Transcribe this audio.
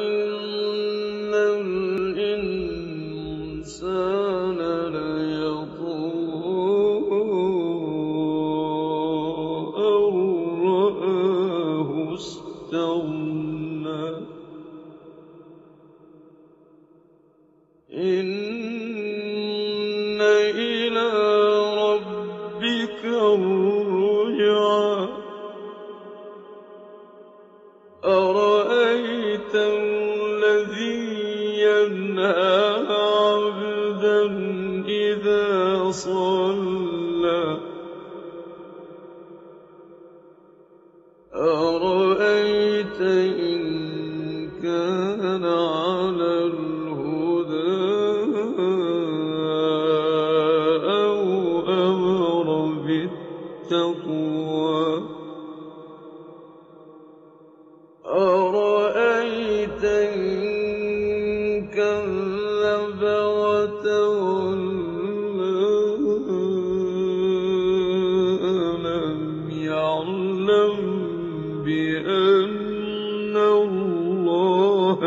إِنَّ الْإِنسَانَ لَيَطْغَىٰ أَن رَّآهُ اسْتَغْنَىٰ إِنَّ إِلَىٰ رَبِّكَ الرُّجْعَىٰ أَرَأَيْتَ الَّذِي يَنْهَىٰ عَبْدًا إِذَا صَلَّىٰ؟ أَرَأَيْتَ إِن كَانَ عَلَى الْهُدَىٰ أَوْ أَمَرَ بِالتَّقْوَىٰ؟ كَذَّبَ وَتَوَلَّىٰ أَلَمْ يَعْلَم بِأَنَّ اللَّهَ